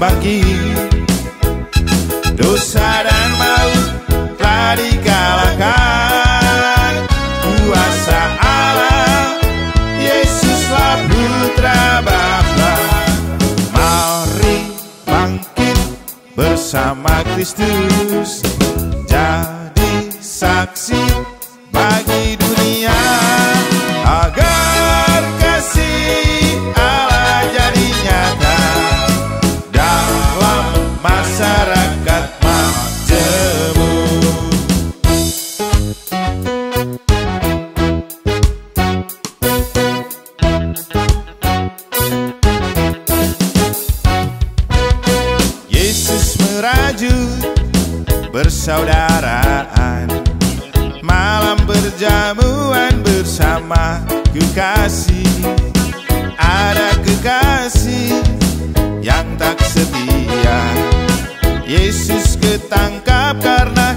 bangkit. Dosa dan maut telah dikalahkan. Kuasa Allah Yesuslah putra Bapa. Mari bangkit bersama Kristus merajut persaudaraan Malam berjamuan bersama kekasih. Ada kekasih yang tak setia. Yesus ketangkap karena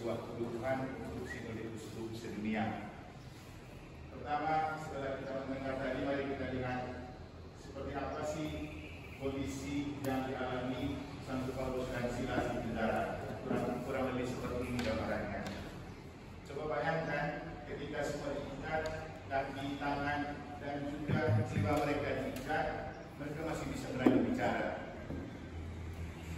sebuah kebutuhan untuk uskup sedunia. Pertama, setelah kita mendengar tadi, mari kita lihat seperti apa sih kondisi yang dialami Santo Paulus dan Silas di penjara. Kurang, kurang lebih seperti ini gambarannya. Coba bayangkan ketika semua diikat, kaki, tangan, dan juga jiwa mereka diikat, mereka masih bisa berani bicara.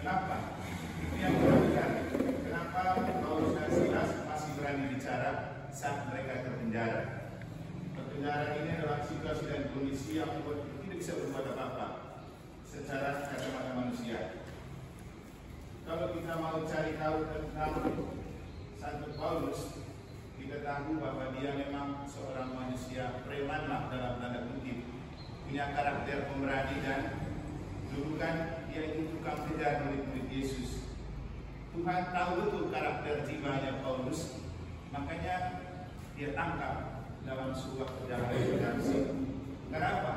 Kenapa? Itu yang kita cari. Kenapa Paulus dan Silas masih berani bicara saat mereka terpenjara? Penjara ini adalah situasi dan kondisi yang membuat kita tidak bisa berbuat apa-apa secara kacamata manusia. Kalau kita mau cari tahu tentang Santo Paulus, kita tahu bahwa dia memang seorang manusia preman lah dalam tanda kutip, punya karakter pemberani dan dulu kan dia itu tukang kejar murid-murid Yesus. Tuhan tahu betul karakter jiwanya Paulus, makanya dia tangkap dalam sebuah perjalanan redempsi. Kenapa?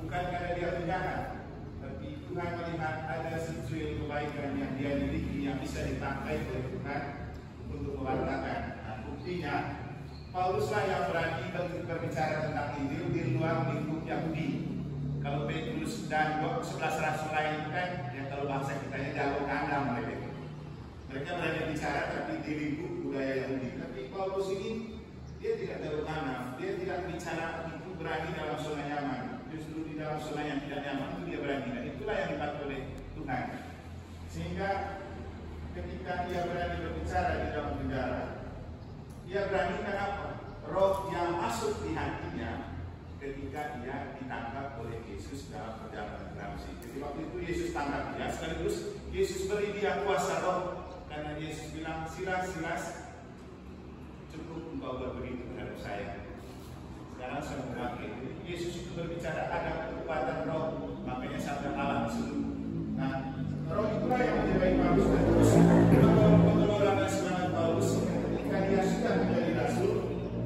Bukan karena dia penjahat, tapi Tuhan melihat ada sesuatu kebaikan yang dia miliki yang bisa dipakai oleh Tuhan untuk mewartakan. Nah, buktinya Pauluslah yang berani berbicara tentang Injil di luar lingkup Yahudi. Kalau Petrus dan 11 rasul lain kan, ya kalau bahasa kita ya jago kandang mereka. Mereka berani bicara tapi di lingkup budaya Yahudi. Tapi Paulus ini dia tidak terlalu kanan, dia tidak bicara itu berani dalam zona nyaman. Justru di dalam zona yang tidak nyaman itu dia berani. Dan itulah yang dipakai oleh Tuhan. Sehingga ketika dia berani berbicara di dalam penjara, dia berani kenapa? Roh yang masuk di hatinya ketika dia ditangkap oleh Yesus dalam perjalanan Ramsi. Jadi waktu itu Yesus tangkap dia, sekaligus Yesus beri dia kuasa roh karena Yesus bilang silas silas cukup engkau berberi terhadap saya. Sekarang saya memakai. Yesus itu berbicara ada kekuatan roh, makanya sampai alam seluruh. Nah, roh itulah yang menjadi Paulus dan terus pengelolaan semangat Paulus ketika dia sudah menjadi rasul,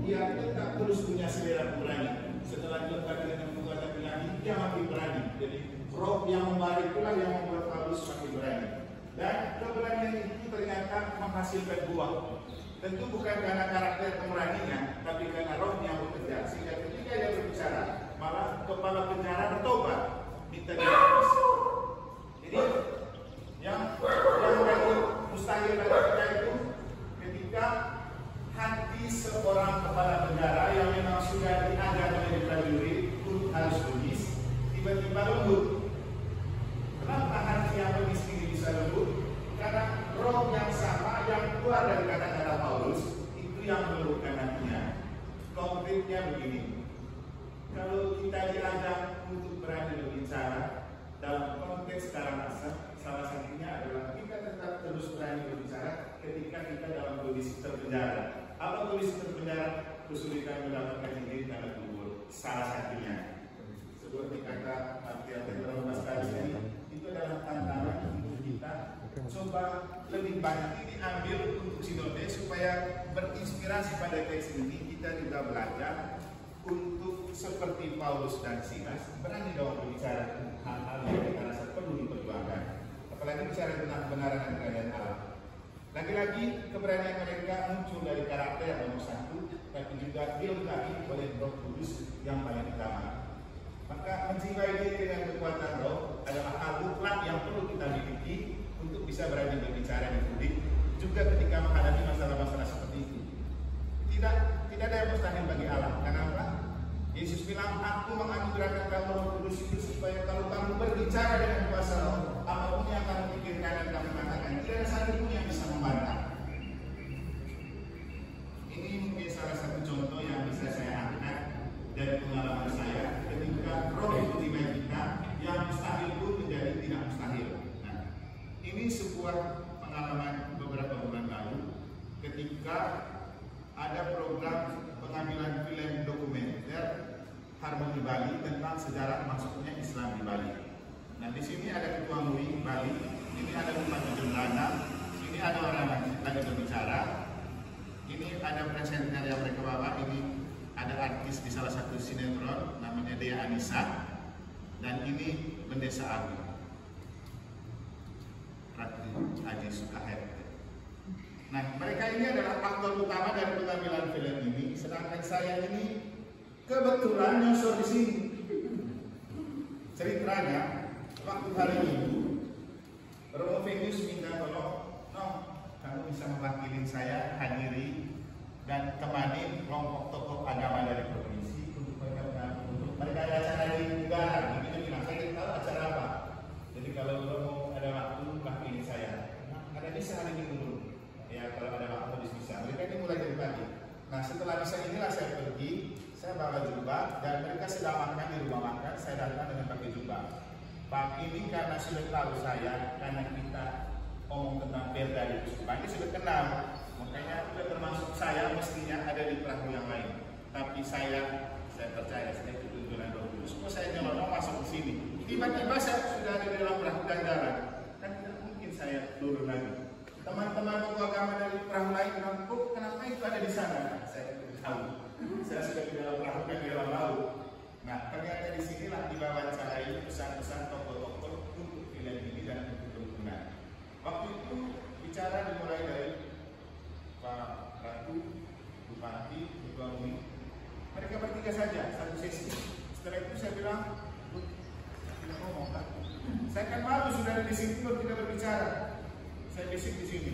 dia tetap terus punya selera berani. Setelah dilengkapi dengan kekuatan ilahi, dia makin berani. Jadi roh yang membalik itulah yang membuat Paulus makin berani. Dan keberanian itu ternyata menghasilkan buah. Tentu bukan karena karakter pemberaninya, tapi karena roh yang bekerja. Sehingga ketika dia berbicara, malah kepala penjara bertobat, minta dibebas. Jadi yang yang tadi mustahil bagi kita itu ketika hati seorang kepala penjara yang memang sudah diajar oleh prajurit untuk harus logis, tiba-tiba lembut. Kenapa hati yang ini bisa lembut? Karena roh yang sama yang keluar dari kata-kata Paulus itu yang menurunkan hatinya. Konkretnya begini, kalau kita diajak untuk berani berbicara dalam konteks sekarang masa, salah satunya adalah kita tetap terus berani berbicara ketika kita dalam kondisi terpenjara. Apa kondisi terpenjara? Kesulitan mendapatkan izin karena kubur. Salah satunya. Seperti kata Martin Luther tadi, itu adalah tantangan coba lebih banyak ini ambil untuk Sinode supaya berinspirasi pada case ini. Kita juga belajar untuk seperti Paulus dan Silas berani dong berbicara hal-hal yang kita rasa perlu diperjuangkan. Apalagi bicara tentang kebenaran dan keadaan Allah. Lagi-lagi keberanian mereka muncul dari karakter yang nomor satu tapi juga dilengkapi oleh Roh Kudus yang paling utama. Maka menjiwai diri dengan kekuatan roh adalah hal mutlak yang perlu kita miliki bisa berani berbicara di publik juga ketika menghadapi masalah-masalah seperti itu. Tidak tidak ada yang mustahil bagi Allah. Kenapa? Yesus bilang, aku menganugerahkan kamu roh kudus supaya kalau kamu berbicara dengan kuasa roh, apa pun yang kamu pikirkan dan kamu katakan, tidak ada satu pun yang bisa membantah. Ini mungkin salah satu contoh yang bisa saya angkat dari pengalaman saya ketika roh itu tiba kita, yang mustahil pun menjadi tidak mustahil. Nah, ini sebuah pengalaman beberapa bulan lalu ketika ada program pengambilan film dokumenter Harmoni Bali tentang sejarah masuknya Islam di Bali. Nah di sini ada ketua MUI Bali, ini ada Bupati Jembrana, ini ada orang lagi berbicara, ini ada presenter yang mereka bawa, ini ada artis di salah satu sinetron namanya Dea Anissa, dan ini Bendesa Agung. Ratu Haji Sukahet. Nah, mereka ini adalah aktor utama dari pengambilan film ini, sedangkan saya ini kebetulan nyosor di sini. Ceritanya, waktu hari Minggu, Romo Venus minta tolong, no, kamu bisa mewakili saya hadiri dan temani kelompok tokoh agama dari provinsi untuk mereka untuk mereka ada acara di negara. Begitu bilang, saya tahu acara apa. Jadi kalau Romo ada waktu, wakili saya. Nah, ada bisa hari Minggu dulu. Ya, kalau ada waktu bisa. Mereka ini mulai dari pagi. Nah, setelah bisa inilah saya pergi, saya bawa jubah dan mereka sedang makan di rumah makan, saya datang dengan pakai jubah. Pak ini karena sudah tahu saya, karena kita ngomong tentang perda di Kusuma, ini sudah kenal. Makanya sudah termasuk saya mestinya ada di perahu yang lain. Tapi saya, saya percaya saya Roh Kudus. Kok saya nyelonong masuk ke sini? Tiba-tiba saya sudah ada di dalam perahu dan jalan. Kan tidak mungkin saya turun lagi. Teman-teman agama dari perahu lain bilang, kok kenapa itu ada di sana? Saya tahu. Saya sudah perahu dan di dalam laut. Nah, ternyata di sinilah diwawancarai pesan-pesan tokoh-tokoh untuk film ini dan untuk kerukunan. Waktu itu bicara dimulai dari Pak Ratu, Bupati, Ketua Umi. Mereka bertiga saja, satu sesi. Setelah itu saya bilang, tidak ngomong kan? Saya kan malu sudah di sini baru tidak berbicara. Saya bisik di sini.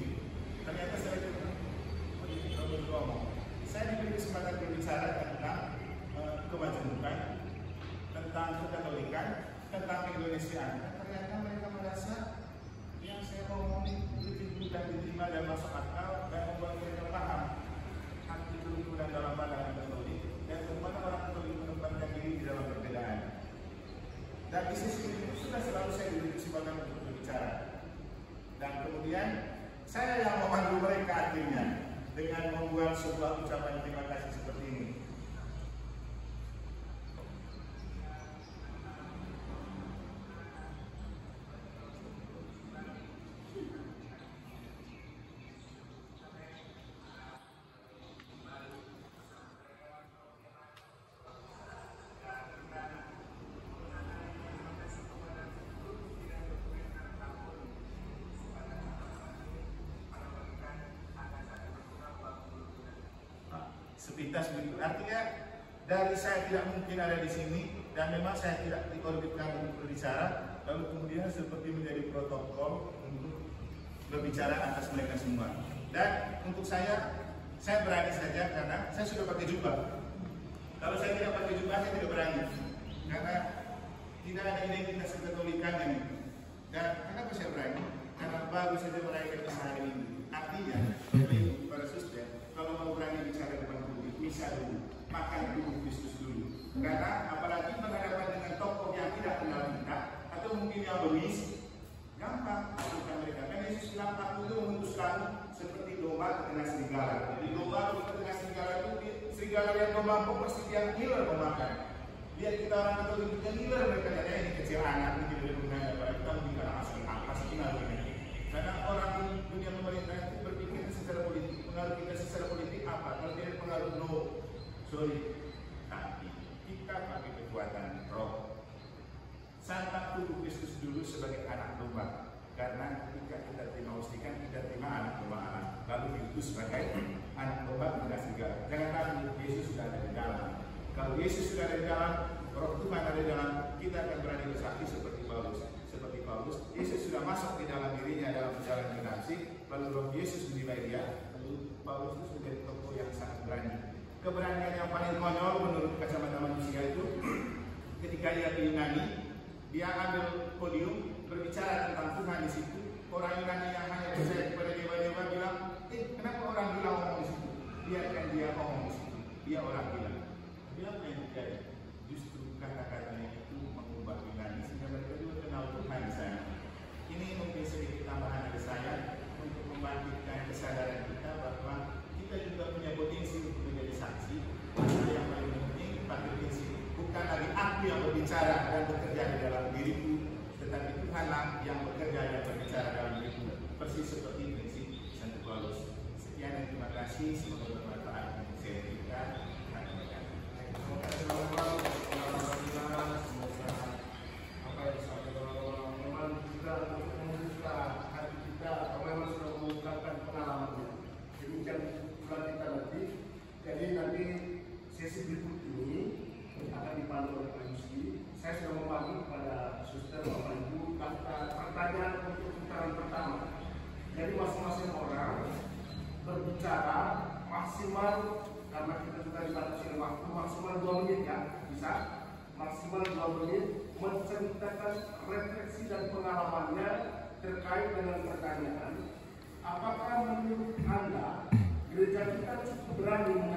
Ternyata saya itu oh, ini kalau ngomong. Saya diberi kesempatan berbicara tentang uh, kemajemukan, tentang kekatolikan, tentang Indonesiaan. Dan ternyata mereka merasa yang saya ngomong lebih mudah diterima dan masuk akal dan membuat mereka paham hati kerukunan dalam pandangan katolik dan bagaimana orang katolik menempatkan diri di dalam perbedaan. Dan di sisi itu sudah selalu saya diberi kesempatan untuk berbicara. Dan kemudian saya yang memandu mereka akhirnya dengan membuat sebuah ucapan terima kasih seperti sepintas begitu. Artinya dari saya tidak mungkin ada di sini dan memang saya tidak diorbitkan untuk berbicara, lalu kemudian seperti menjadi protokol untuk berbicara atas mereka semua. Dan untuk saya, saya berani saja karena saya sudah pakai jubah. Kalau saya tidak pakai jubah, saya tidak berani karena tidak ada identitas ketolikan ini. Dan kenapa saya berani? Karena baru saja merayakan hari ini. Artinya, para suster, kalau mau berani bicara depan bisa dulu, makan dulu Kristus dulu. Karena apalagi berhadapan dengan tokoh yang tidak kenal kita, atau mungkin yang bengis, gampang bukan mereka. Kan Yesus bilang, aku itu mengutus kamu seperti domba ke tengah serigala. Jadi domba ke tengah serigala itu, serigala yang domba pasti dia ngiler memakan. Lihat kita orang juga ngiler mereka, ya anak ini tidak mengenai apa kita mendidik anak asal apa sih pengaruh ini karena orang dunia pemerintah itu berpikir secara politik pengaruh kita secara politik apa kalau tidak pengaruh no sorry tapi kita pakai kekuatan roh. Santap tubuh Kristus dulu sebagai anak domba. Karena ketika kita terima ustikan kita terima anak domba anak lalu diutus sebagai anak domba tidak segala jangan ragu Yesus sudah ada di dalam. Kalau Yesus sudah ada di dalam roh Tuhan ada di dalam kita akan berani bersaksi seperti Paulus. Seperti Paulus Yesus sudah masuk di dalam dirinya dalam perjalanan generasi lalu roh Yesus menilai dia lalu Paulus itu menjadi tokoh yang sangat berani keberanian yang paling konyol menurut kacamata manusia itu ketika dia di Yunani dia ambil podium berbicara tentang Tuhan di situ. Orang Yunani yang hanya percaya kepada dewa-dewa bilang, eh kenapa orang bilang ngomong di situ? Biarkan dia ngomong di situ. Dia orang bilang. Bilang apa yang terjadi? Justru kata-katanya itu mengubah Yunani sehingga mereka juga kenal Tuhan di sana. Ini mungkin sedikit tambahan dari saya untuk membangkitkan kesadaran kita bahwa kita juga punya potensi untuk saksi. Yang paling penting pada prinsip bukan lagi aku yang berbicara dan bekerja di dalam diriku, tetapi Tuhanlah yang bekerja dan berbicara dalam diriku. Persis seperti prinsip Santo Paulus. Sekian dan terima kasih. Semoga bermanfaat untuk saya kita. Terima kasih teman-teman. Alhamdulillah, semoga apa yang disampaikan oleh teman-teman juga untuk membuka hati kita atau memang sudah mengungkapkan pengalamannya. Demikian pula kita nanti. Jadi nanti sesi berikut ini akan dipandu oleh Pak Yusli. Saya sudah memandu kepada suster Bapak Ibu daftar pertanyaan untuk putaran pertama. Jadi masing-masing orang berbicara maksimal karena kita juga dibatasi oleh waktu maksimal dua menit ya bisa menit menceritakan refleksi dan pengalamannya terkait dengan pertanyaan apakah menurut anda gereja kita cukup berani